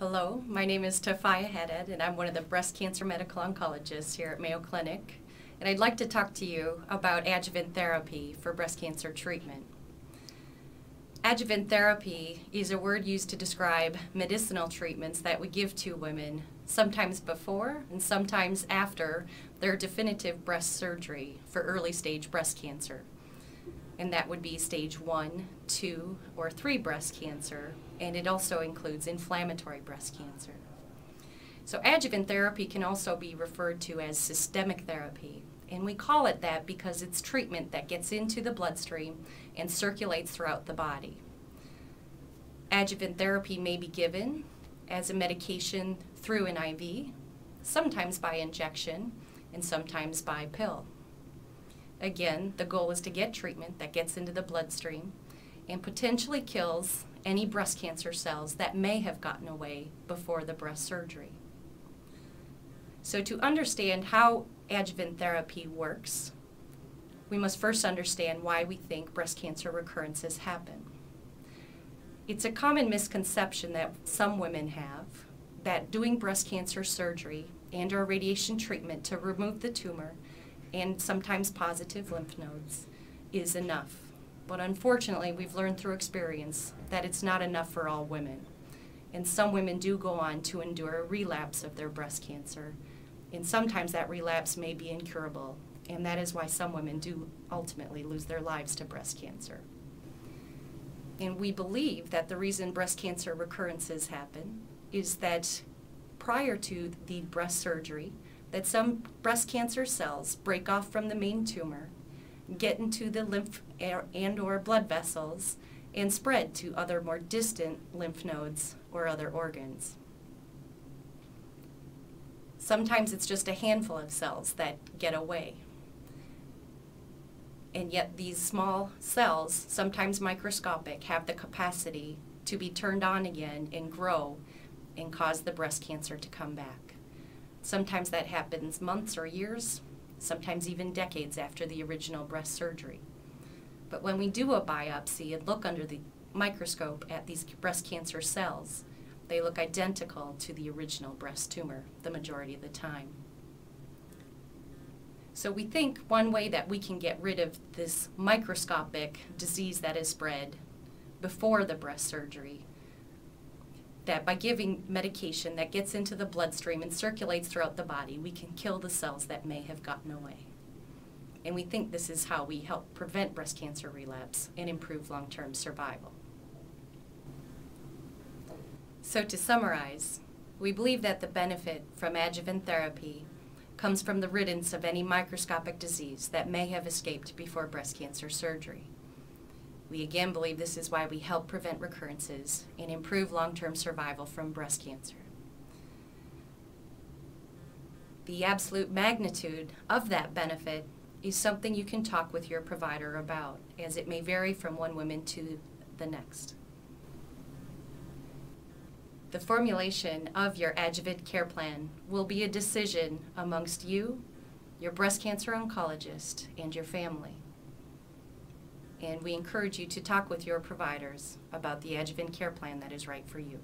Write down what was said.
Hello, my name is Tufia Haddad, and I'm one of the breast cancer medical oncologists here at Mayo Clinic. And I'd like to talk to you about adjuvant therapy for breast cancer treatment. Adjuvant therapy is a word used to describe medicinal treatments that we give to women, sometimes before and sometimes after their definitive breast surgery for early stage breast cancer. And that would be stage one, two, or three breast cancer, and it also includes inflammatory breast cancer. So, adjuvant therapy can also be referred to as systemic therapy, and we call it that because it's treatment that gets into the bloodstream and circulates throughout the body. Adjuvant therapy may be given as a medication through an IV, sometimes by injection, and sometimes by pill. Again, the goal is to get treatment that gets into the bloodstream and potentially kills any breast cancer cells that may have gotten away before the breast surgery. So, to understand how adjuvant therapy works, we must first understand why we think breast cancer recurrences happen. It's a common misconception that some women have that doing breast cancer surgery and or radiation treatment to remove the tumor and sometimes positive lymph nodes is enough. But unfortunately, we've learned through experience that it's not enough for all women. And some women do go on to endure a relapse of their breast cancer. And sometimes that relapse may be incurable. And that is why some women do ultimately lose their lives to breast cancer. And we believe that the reason breast cancer recurrences happen is that prior to the breast surgery, that some breast cancer cells break off from the main tumor, get into the lymph and or blood vessels, and spread to other more distant lymph nodes or other organs. Sometimes it's just a handful of cells that get away. And yet these small cells, sometimes microscopic, have the capacity to be turned on again and grow and cause the breast cancer to come back. Sometimes that happens months or years, sometimes even decades after the original breast surgery. But when we do a biopsy and look under the microscope at these breast cancer cells, they look identical to the original breast tumor the majority of the time. So we think one way that we can get rid of this microscopic disease that is spread before the breast surgery that by giving medication that gets into the bloodstream and circulates throughout the body, we can kill the cells that may have gotten away. And we think this is how we help prevent breast cancer relapse and improve long term survival. So, to summarize, we believe that the benefit from adjuvant therapy comes from the riddance of any microscopic disease that may have escaped before breast cancer surgery. We again believe this is why we help prevent recurrences and improve long term survival from breast cancer. The absolute magnitude of that benefit is something you can talk with your provider about, as it may vary from one woman to the next. The formulation of your adjuvant care plan will be a decision amongst you, your breast cancer oncologist, and your family and we encourage you to talk with your providers about the adjuvant care plan that is right for you.